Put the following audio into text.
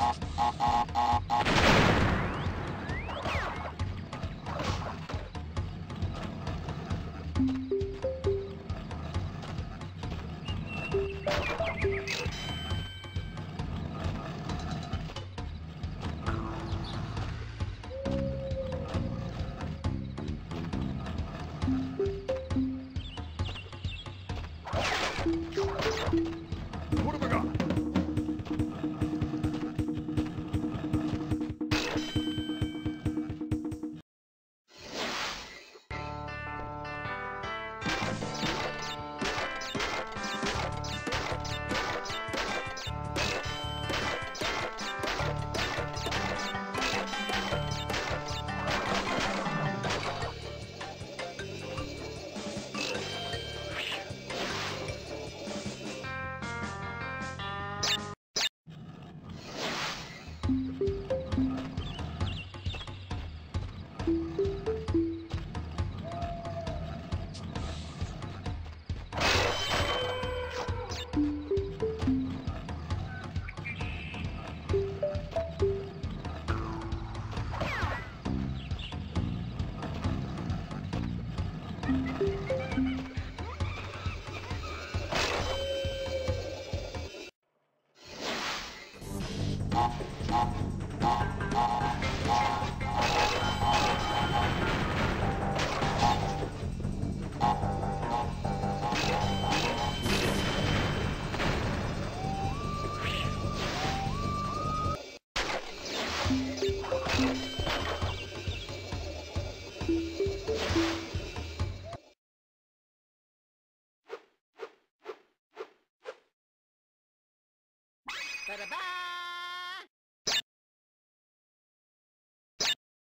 Off. you we got? Ba-da-bye!